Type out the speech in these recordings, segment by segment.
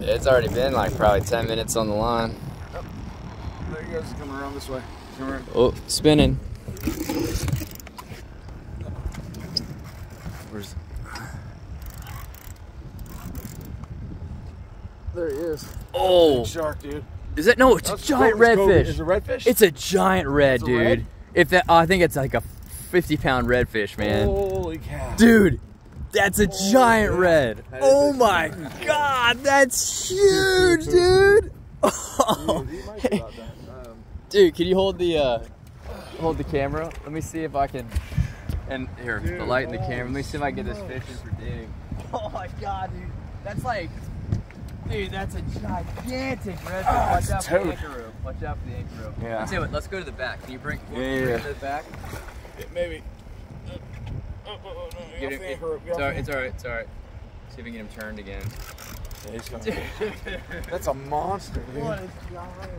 It's already been like probably 10 minutes on the line. Oh, there he goes. Coming around this way. Around. Oh, spinning. Where's? There he is. Oh, Shark, dude. is that no? It's That's a giant cool. It's cool. redfish. Is it redfish? It's a giant red, a dude. red? If that, I think it's like a 50 pound redfish, man. Holy cow. Dude, that's a giant yeah. red. That is Oh my giant god, that's huge, dude. Oh. Dude, he might be about done. Um, Dude, can you hold the uh, hold the camera? Let me see if I can. And here, the light in the camera. Let me see if I can get this fish in for dig. Oh my god, dude, that's like, dude, that's a gigantic redfish. Ah, Watch it's out for the toad. anchor rope. Watch out for the anchor rope. Yeah. Let's do it. Let's go to the back. Can you bring? Yeah, bring yeah, it to the back? maybe. Oh, oh, oh, get him- it- it's alright. It's alright. It's alright. See if we can get him turned again. Yeah, he's coming. That's a monster, dude. What a giant.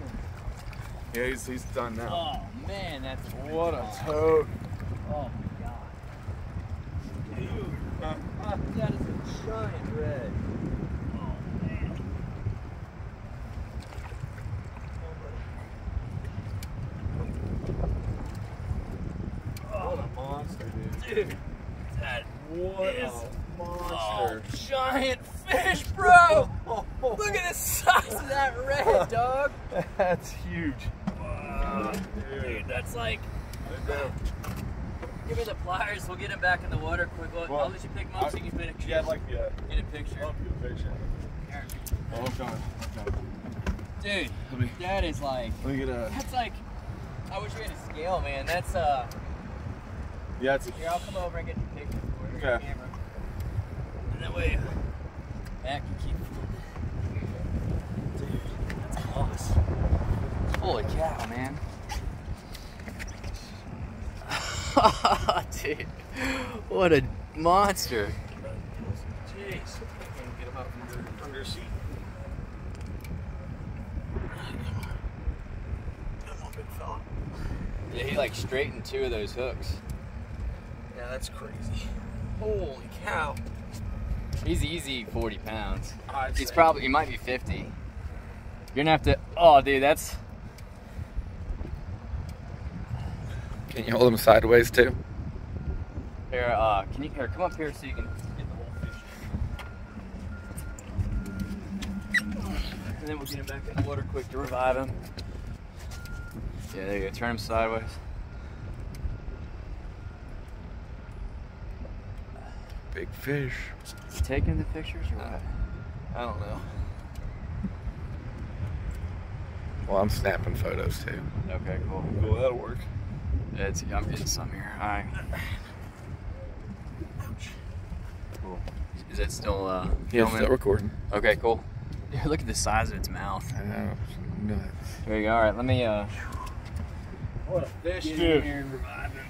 Yeah, he's, he's done now. Oh man, that's What a toad. Oh my god. Dude, huh? that is a giant red. Oh man. What a monster, dude. Dude, that What is a oh, monster. giant fish, bro. Look at the size of that red dog. That's huge. Dude, that's like. Give me the pliers. We'll get him back in the water quick. Well, Well, I'll let you pick him up so you can get a, Yeah, I'd like the, uh, get a picture. I'll get a picture. Here. Oh, I'm coming. I'm coming. Dude, me, that is like. let me get a. That's like. I wish we had a scale, man. That's uh. Yeah, it's a. Here, I'll come over and get the picture for you. Okay. Camera. And that way, uh, Matt can keep. Dude, that's awesome. Holy cow, man. Dude, what a monster. Jeez. Get him out from under, under your seat. Come on, big fella. Yeah, he like straightened two of those hooks. Yeah, that's crazy. Holy cow. He's easy 40 pounds. I'd He's say. probably, he might be 50. You're gonna have to, oh dude, that's, Can you hold him sideways too? here, uh, can you, here, come up here so you can get the whole fish. And then we'll get him back in the water quick to revive him. Yeah, there you go, turn him sideways. Big fish. You taking the pictures or what? I don't know. Well, I'm snapping photos too. Okay, cool. Cool, that'll work. Yeah, it's, I'm getting some here. All right. Cool. Is it still, uh, Yeah, filming? still recording. Okay, cool. Dude, look at the size of its mouth. I know. it's Nuts. There you go. All right, let me, uh, What a fish, dude. here and revive him.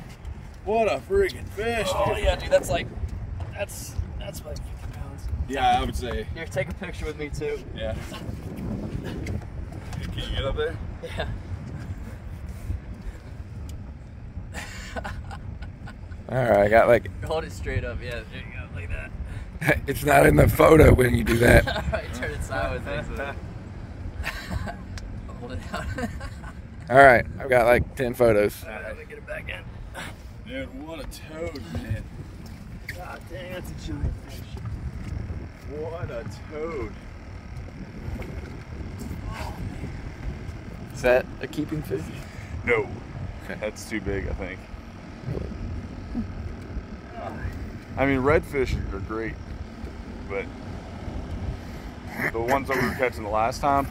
What a freaking fish, Oh dude. yeah, dude, that's like, that's that's like 50 pounds. Yeah, I would say. Here, take a picture with me too. Yeah. Can you get up there? Yeah. All right, I got like. Hold it straight up. Yeah, there you go, like that. It's not in the photo when you do that. All right, turn it sideways. Thanks. Hold it out. All right, I've got like ten photos. All right, let me get it back in. Dude, what a toad, man. God dang, that's a giant fish. What a toad. Is that a keeping fish? No. Okay. That's too big, I think. I mean, redfish are great, but the ones that we were catching the last time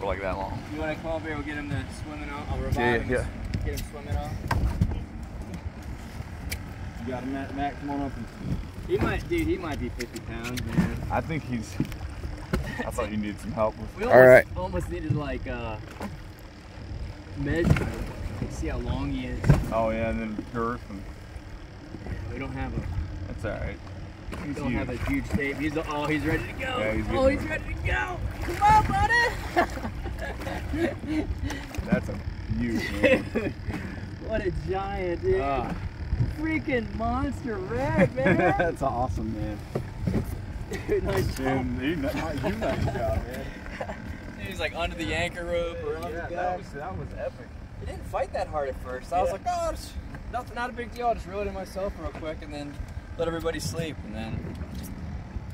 were like that long. You want to come over here? We'll get him to swimming off. I'll revive Yeah, him. yeah. Get him swimming off. You got him, Matt. Matt, come on up. He might, dude. He might be 50 pounds, man. I think he's. I thought you needed some help with. We almost, right. almost needed like uh, measure, see how long he is. Oh yeah, and then girth, and We don't have a, that's all right. we He's don't have a huge tape. He's oh, he's ready to go. Yeah, he's oh, getting he's ready to go. Come on, buddy. That's a huge man. what a giant, dude. Ah. Freaking monster red, man. that's awesome, man. nice And he, you, nice job, man. He's like under the anchor rope or on the guy. that was epic. It didn't fight that hard at first. I was like, oh, it's nothing, not a big deal. I'll just reel it in myself real quick and then let everybody sleep. And then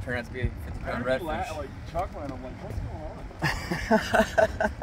turned out to be a 50 I pound heard you redfish. like chuckling. I'm like, what's going on?